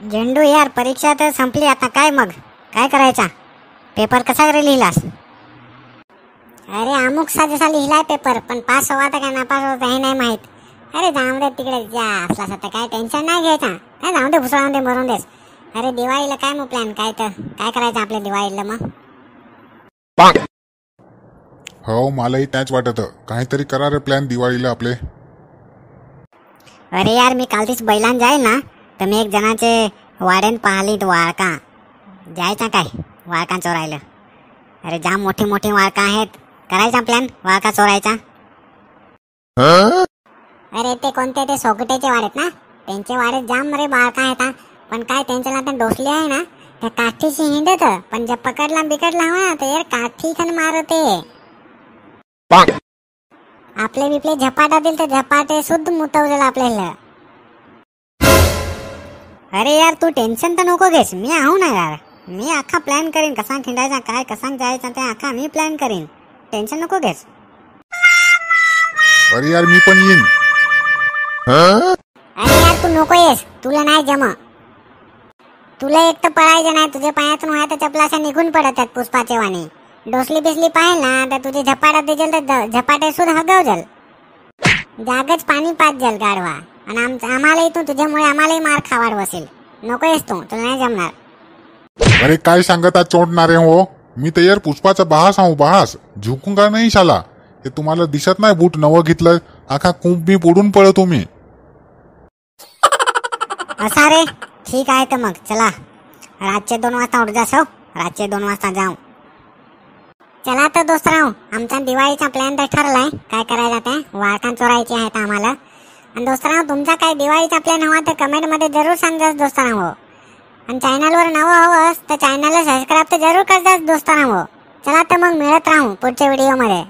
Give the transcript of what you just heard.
झेंडू यार परीक्षा तर संपली आता काय मग? काय करायचा? पेपर कसा रे लिहिलास? अरे अमुक सा जसा लिहिलाय पेपर पण पास हवा तर काय नापास होता हे नाही माहीत. अरे जाऊ दे तिकडे जा असला तर काय टेन्शन नाही घ्यायचा. काय जाऊ दे भुसळून दे मरून देस. अरे दिवाळीला काय मग प्लॅन काय तर काय करायचं आपल्या दिवाळीला मग? हो मलाही त्याच वाटत. काहीतरी करा रे प्लॅन दिवाळीला आपले. अरे यार मी काल तीच बैलान जाईल ना तर मी एक जणाचे वाड्यान पाहिलीत वाळका. जायचा काय? वाळका चोरायला. अरे जाम मोठी मोठी वाळका आहेत. करायचा प्लॅन वाळका चोरायचा? अरे ते कोणते? ते सोकटेचे वाडेत ना? त्यांचे वाडे जाम रे बाळका आहेत. पण काय त्यांच्याला आता डोसली आहे ना? त्या काठीशी हिंडत पण जर पकडला बिकडला हवा तर यार काठी खन मारते. आपले बिपले झपाटा दिल तर झपाटे शुद्ध मुतवलेलं आपल्याला. अरे यार तू टेन्शन तर नको घेस. मी आहो ना यार. मी अख्खा प्लॅन करीन. कसा खिंडायचा काय कसा जायचा ते अख्खा मी प्लॅन करीन. टेन्शन नको घेस. अरे यार मी पण येईन. अरे यार तू नको येस. तुला नाही जम तुला एक तर पळायचं नाही. तुझ्या पायातून व्हाय तर चपला अशा निघून पडत आहेत पुष्पाचे वाणी डोसली बिसली पाहिल ना तर तुझे झपाटा दिजल तर झपाटे सुद्धा हगवजल. जागच पाणी पाच जल गाडवा आणि आम आम्हाला इथून तुझ्यामुळे आम्हालाही मार खावाड बसेल. नको येस तू तुला नाही जमणार. अरे काय सांगत आज चोटणारे हो? मी तर यार पुष्पाचा बहास आहो बहास. झुकूंगा नाही शाला? हे तुम्हाला दिसत नाही बूट नवं घेतलं आखा कुंभ मी बुडून पळतो मी असा रे. ठीक आहे तर मग चला. रातचे दोन वाजता उठ जास हो. रातचे दोन वाजता जाऊ. चला तर दोस्तराव आमचा दिवाळीचा प्लॅन तर ठरलाय. काय करायचं ते वाळकां चोरायची आहेत आम्हाला. आणि दोस्तराव तुमचा काय दिवाळीचा प्लॅन हवा तर कमेंटमध्ये जरूर सांगा दोस्तराव हो. आणि चॅनलवर नवं हवंस तर चॅनलला सबस्क्राईब तर जरूर करताच दोस्तराव हो. चला तर मग मिळत राहू पुढच्या व्हिडिओमध्ये